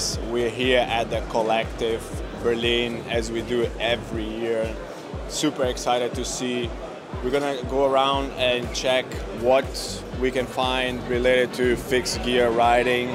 guys, we're here at the Kolektif Berlin as we do every year. Super excited to see. We're gonna go around and check what we can find related to fixed gear riding,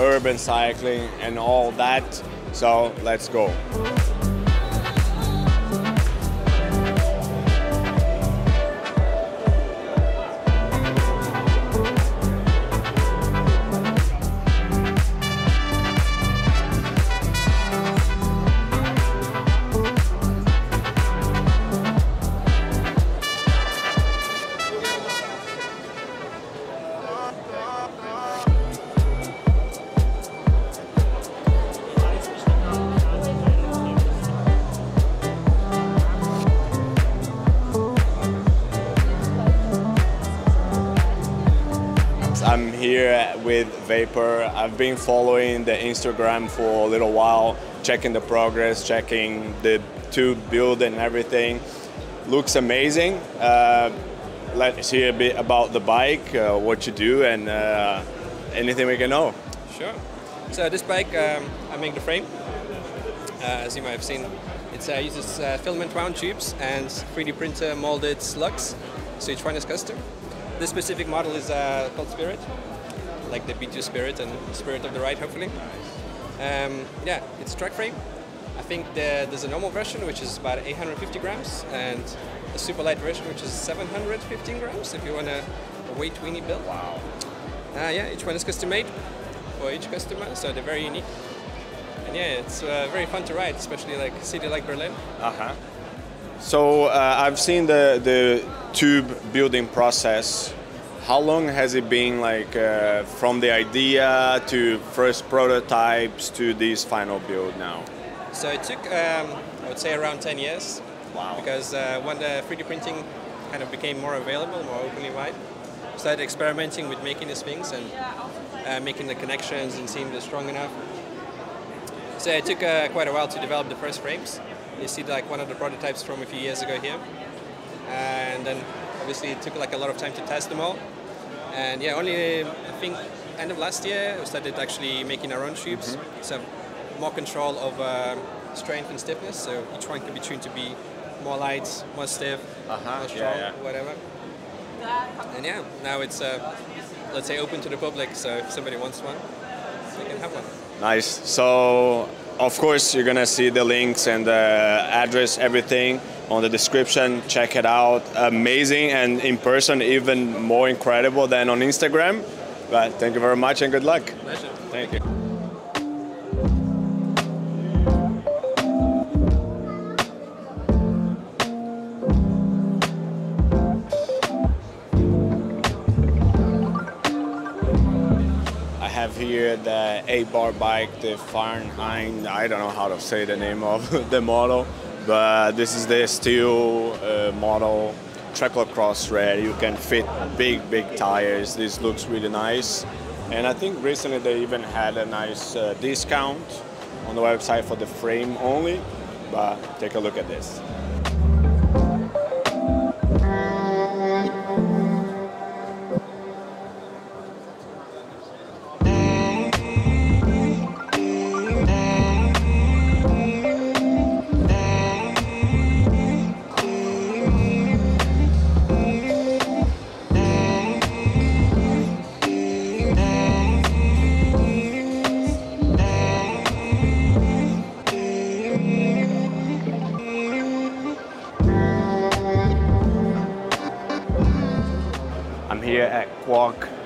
urban cycling, and all that. So let's go. Here with Vapour. I've been following the Instagram for a little while, checking the progress, checking the tube build and everything. Looks amazing. Uh, let's hear a bit about the bike, uh, what you do, and uh, anything we can know. Sure. So this bike, um, I make the frame. Uh, as you might have seen, it uh, uses uh, filament wound tubes and 3D printer molded slugs. So each one is custom. This specific model is called Spirit, like the B2 Spirit and Spirit of the Ride, hopefully. Um, yeah, it's track frame. I think the, there's a normal version which is about 850 grams and a super light version which is 715 grams if you want a, a weight weenie build. Wow. Uh, yeah, each one is custom made for each customer, so they're very unique. And yeah, it's uh, very fun to ride, especially like a city like Berlin. Uh-huh. So uh, I've seen the the tube building process. How long has it been like uh, from the idea to first prototypes to this final build now? So it took, um, I would say, around 10 years. Wow. Because uh, when the 3D printing kind of became more available, more openly wide, started experimenting with making these things and uh, making the connections and seeing they're strong enough. So it took uh, quite a while to develop the first frames. You see like one of the prototypes from a few years ago here. And then obviously it took like a lot of time to test them all. And yeah, only I think end of last year we started actually making our own tubes. So more control of um, strength and stiffness. So each one can be tuned to be more light, more stiff, Uh-huh, more strong, yeah, yeah. whatever. And yeah, now it's uh, let's say open to the public. So if somebody wants one, they can have one. Nice. So of course you're gonna see the links and the address, everything on the description. Check it out. Amazing and in person even more incredible than on Instagram. But thank you very much and good luck. Pleasure. Thank you. I have here the 8bar bike, the Fahrenheit, I don't know how to say the name of the model, but this is the steel uh, model, Tracklocross Red. You can fit big, big tires. This looks really nice. And I think recently they even had a nice uh, discount on the website for the frame only, but take a look at this.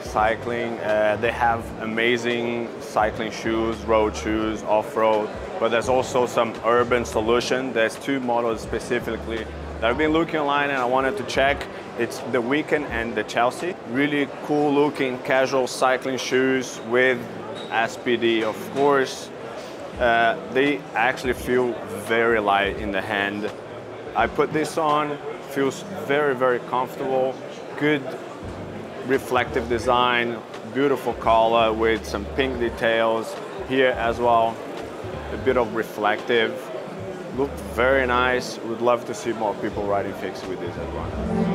Cycling. Uh, they have amazing cycling shoes, road shoes, off-road, but there's also some urban solution. There's two models specifically that I've been looking online and I wanted to check. It's the Weekend and the Chelsea. Really cool looking casual cycling shoes with SPD, of course. Uh, they actually feel very light in the hand. I put this on, feels very, very comfortable. Good reflective design, beautiful color with some pink details here as well. A bit of reflective. Look very nice. Would love to see more people riding fixed with this as well.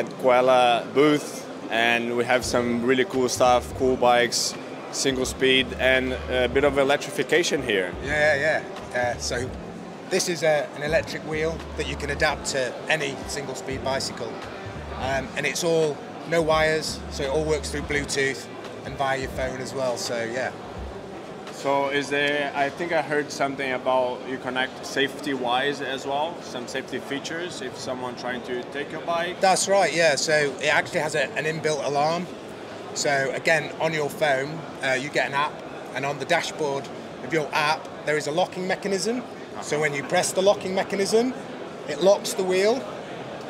At Quella booth, and we have some really cool stuff, cool bikes, single speed, and a bit of electrification here. Yeah, yeah. Uh, so this is a, an electric wheel that you can adapt to any single speed bicycle. Um, and it's all no wires, so it all works through Bluetooth and via your phone as well. So yeah. So is there? I think I heard something about you connect safety-wise as well, some safety features if someone trying to take your bike. That's right. Yeah. So it actually has a, an inbuilt alarm. So again, on your phone, uh, you get an app, and on the dashboard of your app, there is a locking mechanism. So when you press the locking mechanism, it locks the wheel,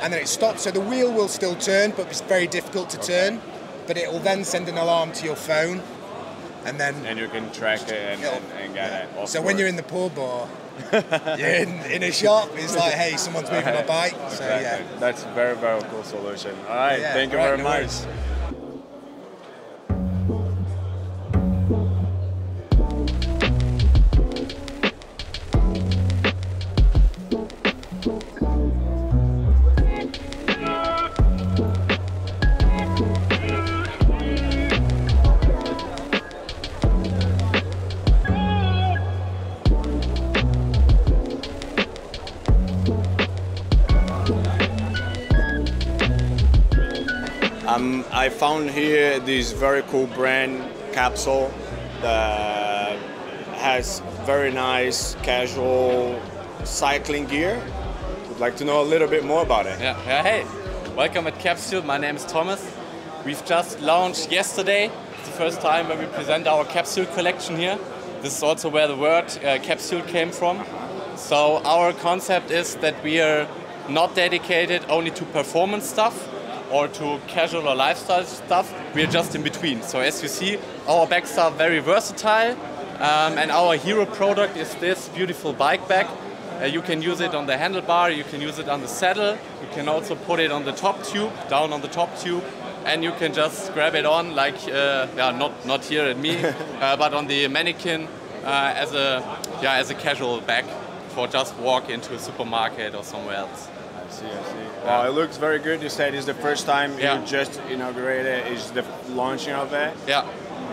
and then it stops. So the wheel will still turn, but it's very difficult to turn. But it will then send an alarm to your phone, and then And you can track it and, and, and get it. off So when you're in the pool bar, you're in, in a shop, it's like, hey, someone's moving my bike. So Exactly. yeah. That's a very, very cool solution. All right, Yeah, thank you right, very no much. worries. Found here this very cool brand capsule that has very nice casual cycling gear. Would like to know a little bit more about it. Yeah, yeah, hey, welcome at Capsule. My name is Thomas. We've just launched yesterday. It's the first time when we present our capsule collection here. This is also where the word uh, capsule came from. So our concept is that we are not dedicated only to performance stuff or to casual or lifestyle stuff. We are just in between. So as you see, our bags are very versatile, um, and our hero product is this beautiful bike bag. Uh, you can use it on the handlebar, you can use it on the saddle, you can also put it on the top tube, down on the top tube, and you can just grab it on like, uh, yeah, not not here at me, uh, but on the mannequin uh, as a yeah as a casual bag for just walk into a supermarket or somewhere else. I see, I see. Well, it looks very good. You said it's the first time Yeah. you just inaugurated. Is the launching of it? Yeah.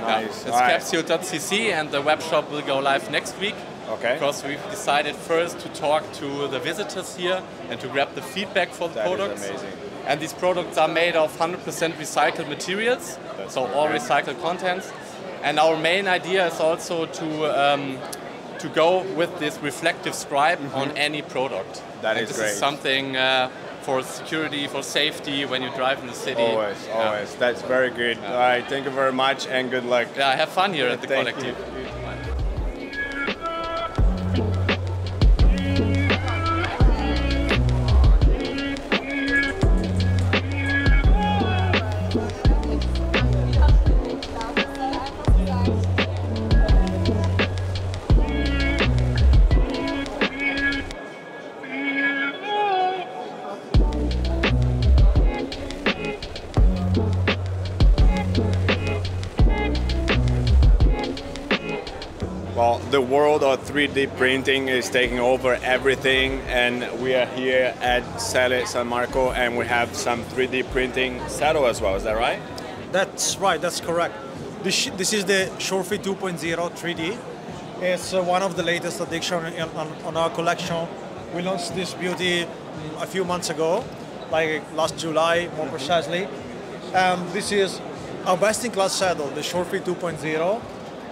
Nice. Yeah. It's capsule.cc and the web shop will go live next week. Okay. Because we've decided first to talk to the visitors here and to grab the feedback for the That is products. amazing. And these products are made of 100% recycled materials, That's so all recycled contents. And our main idea is also to um, to go with this reflective stripe on any product. That is this great. is something uh, for security, for safety when you drive in the city. Always, Yeah. always. That's very good. All right, thank you very much and good luck. Yeah, have fun here at the Thank Kolektif. Well, world of 3D printing is taking over everything, and we are here at Selle San Marco, and we have some 3D printing saddle as well. Is that right? That's right, that's correct. This, this is the Shortfit 2.0 3D. It's uh, one of the latest addition in, on, on our collection. We launched this beauty a few months ago, like last July, more precisely. Um, this is our best-in-class saddle, the Shortfit 2.0.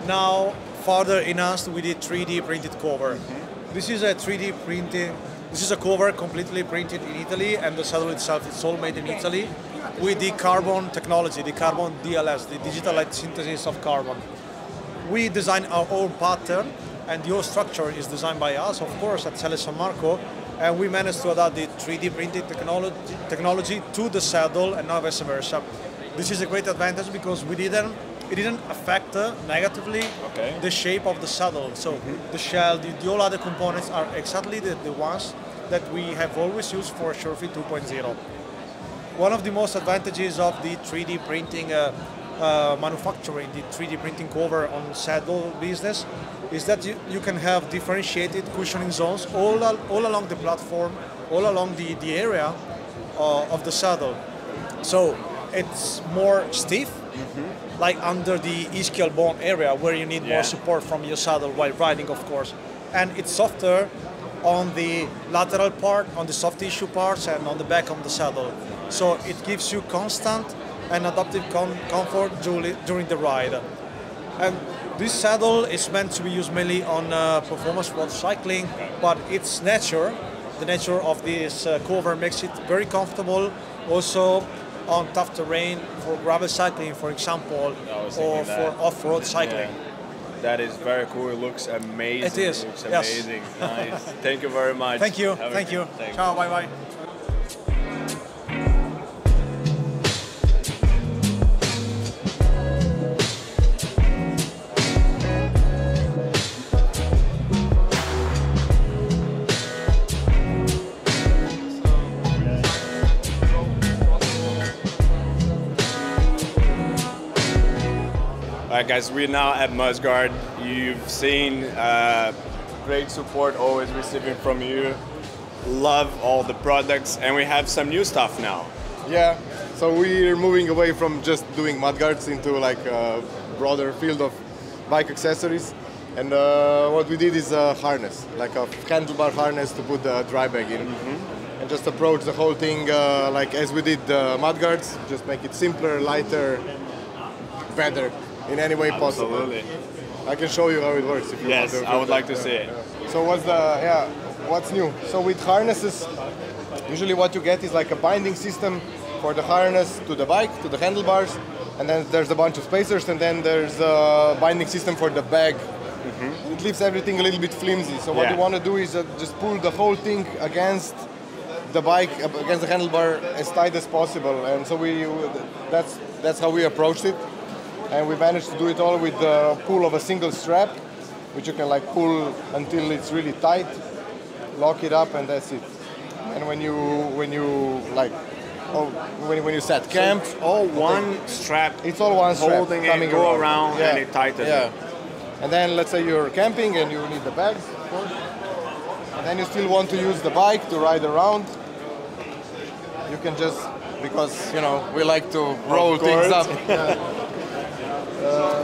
Now further enhanced with the 3D printed cover. Mm-hmm. This is a 3D printing. This is a cover completely printed in Italy, and the saddle itself is all made in Italy with the carbon technology, the carbon DLS, the digital light synthesis of carbon. We design our own pattern, and the whole structure is designed by us, of course, at Selle San Marco. And we managed to adapt the 3D printed technology, technology to the saddle, and now vice versa. This is a great advantage because we didn't it didn't affect uh, negatively Okay. the shape of the saddle. So the shell, the, the all other components are exactly the, the ones that we have always used for Shortfit 2.0. One of the most advantages of the 3D printing uh, uh, manufacturing, the 3D printing cover on saddle business, is that you, you can have differentiated cushioning zones all, al- all along the platform, all along the, the area uh, of the saddle. So it's more stiff, like under the ischial bone area where you need Yeah. more support from your saddle while riding, of course. And it's softer on the lateral part, on the soft tissue parts, and on the back of the saddle. So it gives you constant and adaptive com- comfort during, during the ride. And this saddle is meant to be used mainly on uh, performance road cycling, but its nature, the nature of this uh, cover makes it very comfortable. Also on tough terrain for gravel cycling, for example, or thinking for that. off-road cycling. Yeah. That is very cool. It looks amazing. It is, looks yes. amazing. nice. Thank you very much. Thank you, Have thank you. Ciao, bye bye. Right, guys, we're now at Musguard. You've seen uh, great support always receiving from you. Love all the products, and we have some new stuff now. Yeah, so we're moving away from just doing mudguards into like a broader field of bike accessories. And uh, what we did is a harness, like a handlebar harness to put the dry bag in. And just approach the whole thing uh, like as we did the mudguards, just make it simpler, lighter, better in any way possible. Absolutely. I can show you how it works if you Yes, want to. I would like to see it. So what's the yeah? What's new? So with harnesses, usually what you get is like a binding system for the harness to the bike, to the handlebars, and then there's a bunch of spacers, and then there's a binding system for the bag. It leaves everything a little bit flimsy. So what Yeah. you want to do is uh, just pull the whole thing against the bike, against the handlebar as tight as possible. And so we that's that's how we approached it and we managed to do it all with the pull of a single strap, which you can like pull until it's really tight, lock it up, and that's it. And when you when you like, oh, when, when you set camp, It's all one strap. it's all one strap holding it, go around, Yeah. and it tightens Yeah. And then let's say you're camping and you need the bags, of course. And then you still want to use the bike to ride around. You can just because you know we like to roll things up. Yeah. Uh,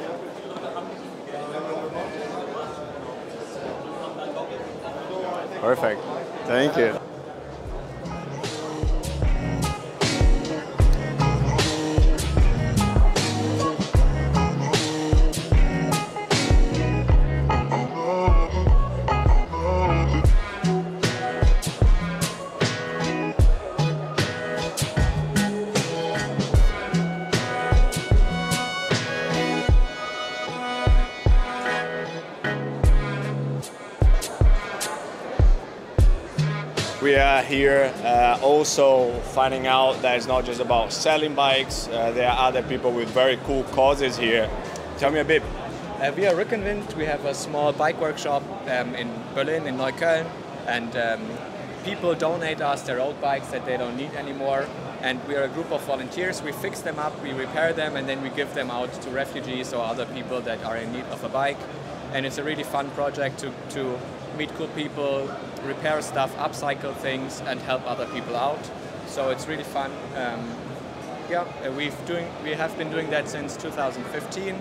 Perfect. Thank you. We are here uh, also finding out that it's not just about selling bikes. Uh, there are other people with very cool causes here. Tell me a bit. Uh, we are Rückenwind. We have a small bike workshop um, in Berlin, in Neukölln, and um, people donate us their old bikes that they don't need anymore. And we are a group of volunteers. We fix them up, we repair them, and then we give them out to refugees or other people that are in need of a bike. And it's a really fun project to, to meet cool people, repair stuff, upcycle things, and help other people out. So it's really fun. Um, yeah, uh, we've doing we have been doing that since 2015.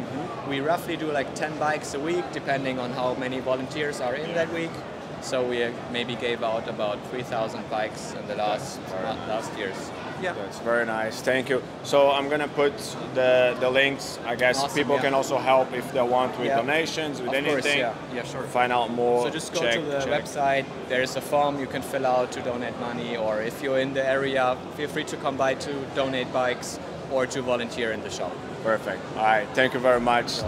We roughly do like 10 bikes a week, depending on how many volunteers are in that week. So we uh, maybe gave out about 3,000 bikes in the last uh, last years. Yeah. That's very nice. Thank you. So I'm gonna put the, the links. I guess Awesome, people yeah. can also help if they want with Yeah. donations, with Of anything. course, yeah. Yeah, sure. Find out more. So just go check, to the check. website. There is a form you can fill out to donate money, or if you're in the area, feel free to come by to donate bikes or to volunteer in the shop. Perfect. All right. Thank you very much.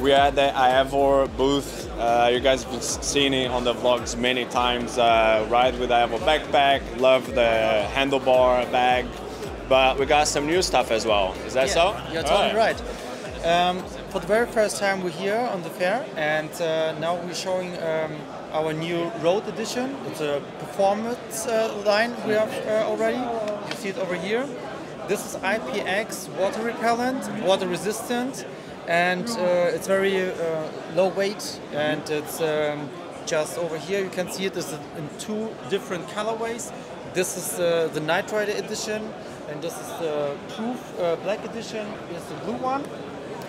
We are at the Aevor booth. Uh, you guys have seen it on the vlogs many times. Uh, ride with Aevor backpack. Love the handlebar bag. But we got some new stuff as well. Is that Yeah, so? You're totally Alright. right. Um, for the very first time, we're here on the fair, and uh, now we're showing um, our new road edition. It's a performance uh, line we have uh, already. You see it over here. This is IPX water repellent, water resistant, and uh, it's very uh, low weight. And it's um, just over here. You can see it is in two different colorways. This is uh, the Night Rider edition, and this is the Proof uh, Black edition. Is the blue one,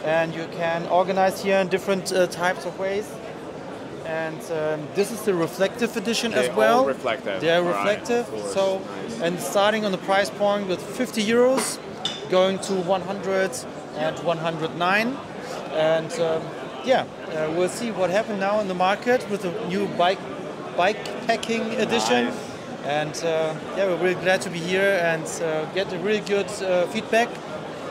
and you can organize here in different uh, types of ways. And um, this is the reflective edition They as well. reflective. They are reflective. course. so, and starting on the price point with 50 euros, going to 100 and 109. And um, yeah, uh, we'll see what happened now in the market with the new bike bike packing edition. Nice. And uh, yeah, we're really glad to be here and uh, get a really good uh, feedback.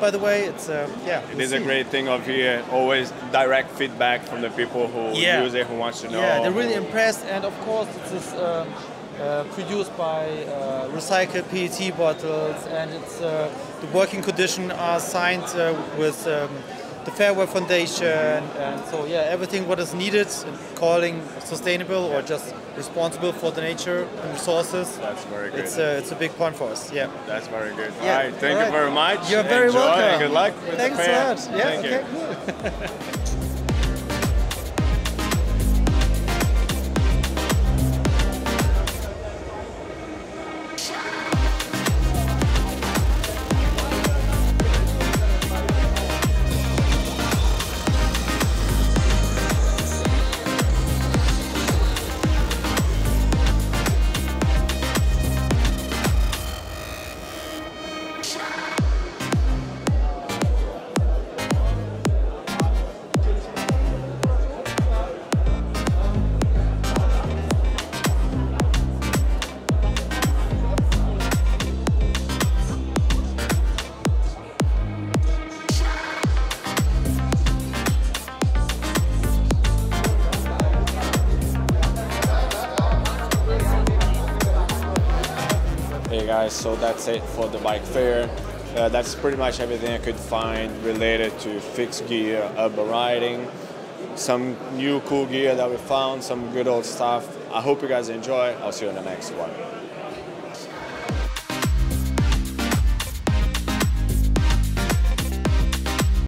By the way, it's uh, yeah. It we'll is a great thing of here. Always direct feedback from the people who Yeah. use it, who wants to know. Yeah, they're really impressed, and of course, this is um, uh, produced by uh, recycled PET bottles, and it's uh, the working conditions are signed uh, with um, the Fair Wear Foundation, and so yeah, everything what is needed, calling sustainable or just responsible for the nature and resources. That's very good. It's a, it's a big point for us. Yeah. That's very good. Yeah, All right, thank all you very much. You're very Enjoy welcome. good luck with Thanks a lot. Yeah. Thank you. okay. Cool. So that's it for the bike fair. Uh, that's pretty much everything I could find related to fixed gear, urban riding, some new cool gear that we found, some good old stuff. I hope you guys enjoy. I'll see you in the next one.